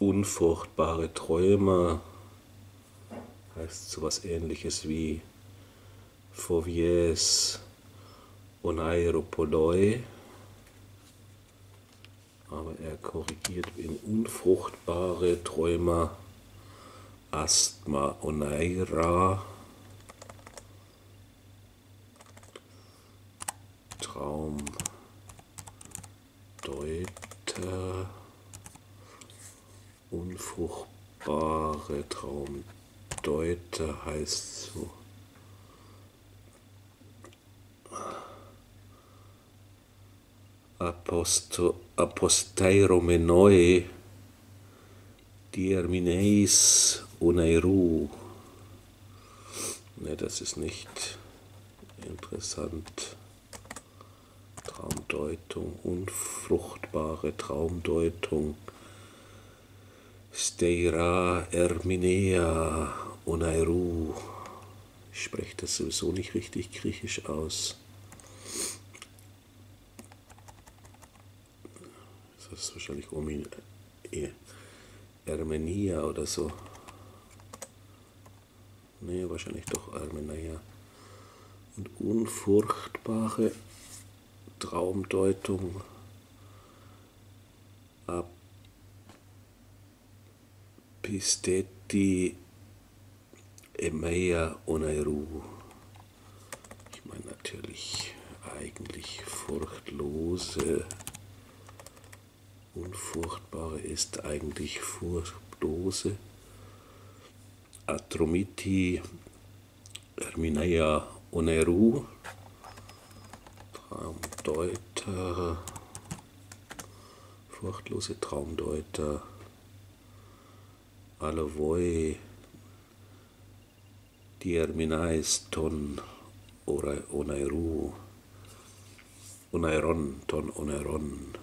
unfruchtbare Träume heißt sowas ähnliches wie Fovies Oneiropoloi, aber er korrigiert in unfruchtbare Träume Asthma Oneira, Traumdeuter, unfruchtbare Traumdeuter heißt so. Aposto, aposteiromenoi diermineis uneiru. Ne, das ist nicht interessant. Traumdeutung, unfruchtbare Traumdeutung. Steira Erminea Unairu. Ich spreche das sowieso nicht richtig griechisch aus. Das ist wahrscheinlich Omin, Ermenia oder so. Nee, wahrscheinlich doch Armenia. Und unfurchtbare Traumdeutung Apisteti Emeia Oneiru. Ich meine natürlich eigentlich furchtlose, unfurchtbare ist eigentlich furchtlose. Atromiti Hermineia Oneru, Traumdeuter, furchtlose Traumdeuter, Alavoi, Dierminais ton Oneiru, Oneiron, ton Oneiron.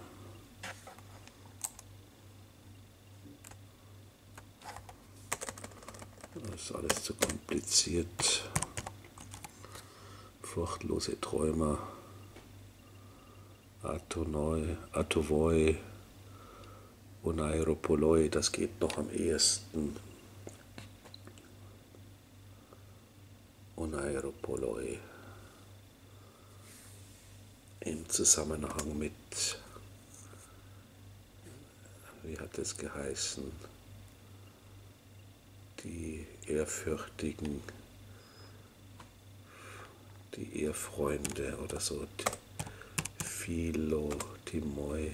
Das ist alles zu kompliziert. Furchtlose Träumer. Atonoi, Atovoi, Oneiropoloi, das geht noch am ehesten. Oneiropoloi. Im Zusammenhang mit, wie hat es geheißen, die Ehrfürchtigen, die Ehrfreunde oder so, Philo, Timoi.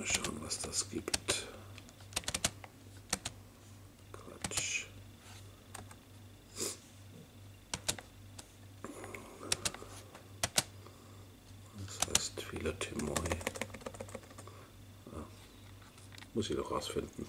Mal schauen, was das gibt. Quatsch. Das heißt Philotimoi. Ja. Muss ich doch rausfinden.